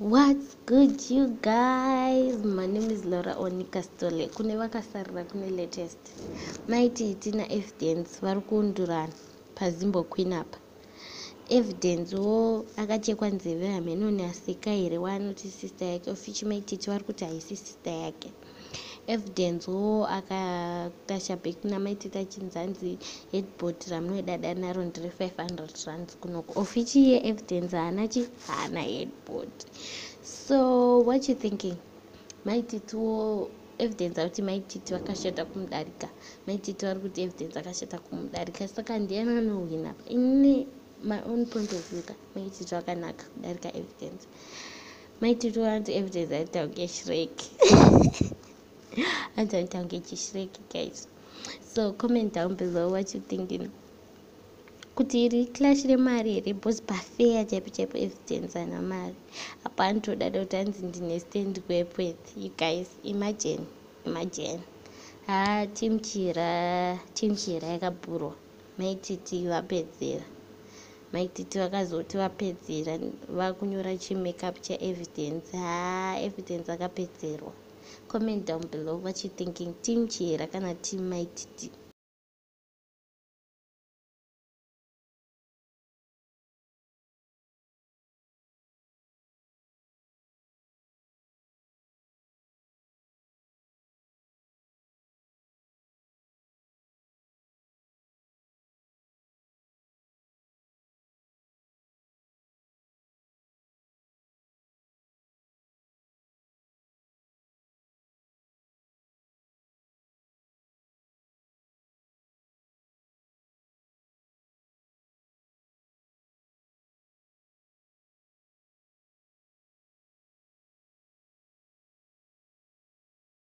what's good you guys? My name is laura onicastole kune vakasarira kune latest. Maiti tina evidence vari kuundurana pazimbo queen apa. Evidence wo akachekwa nzeve hamhenoni asika here waanoti sister yake ofichi maititi vari kuti haisi sister yake evidence wo akatashabheki kuna maititi achinzanzi headboard ramunoidada naro ndiri 500 rands kunoko. Ofichi ye evidence haana chi? Haana headboard. So what you thinking? Maititi wo evidence akuti maititi vakashata kumudarika maititi vari kuti evidence akashata kumudarika saka ndiani anohwina ini my own point of view ka maititi vakanaka kudarika evidence. Maititi wanoti evidence aitaunge shreki anzanitaunge chishreki guys. So comment down below what you thinking kuti iri clash remari here bcause pafeya chaipo chaipo evidence ana mari. Apa anotodada kuti anzi ndine stand kwepweth you guys imagine imagine. Ha tim chira tim chira yakabhurwa. Maititi vapedzera maititi vakazoti vapedzera vakunyora chimakeup cheevidence ha evidence akapedzerwa comment down below what you thinking. Team chira kana team maititi